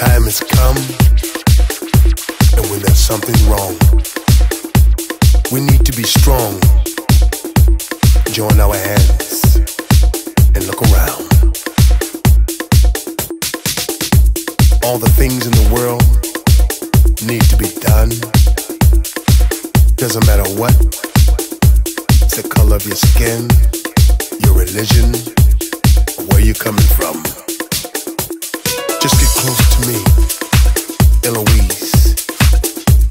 time has come, and when there's something wrong, we need to be strong. Join our hands and look around. All the things in the world need to be done. Doesn't matter what, it's the color of your skin, your religion, where you're coming from. Just get close to me, Eloise.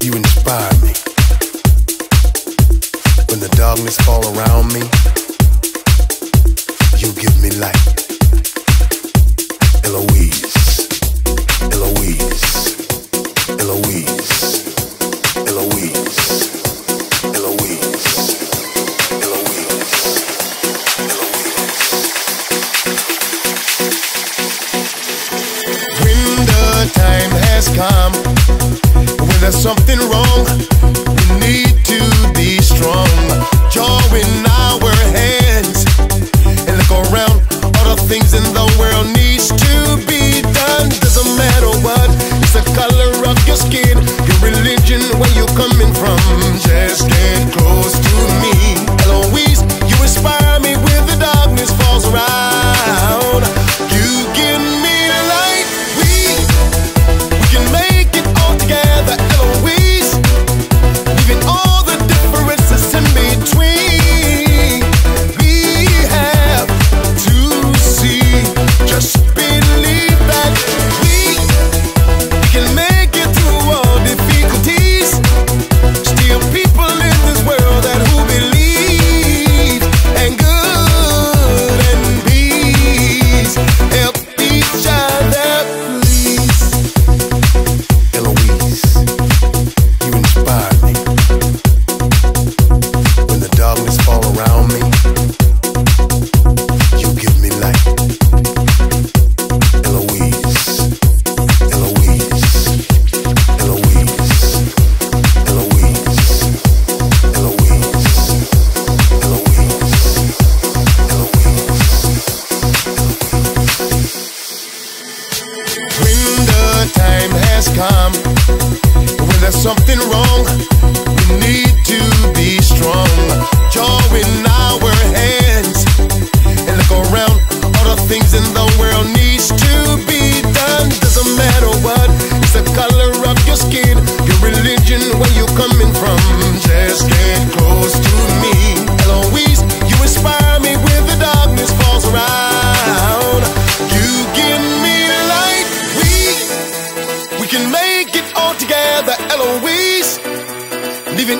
You inspire me. When the darkness around me, you give me light. Eloise, Eloise, Eloise, Eloise, has come, when there's something wrong,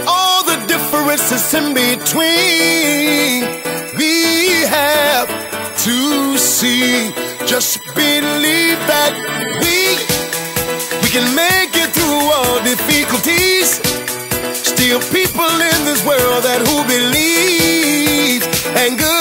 All the differences in between, we have to see. Just believe that we we can make it through all difficulties. Still, people in this world that who believe and good.